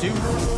Do.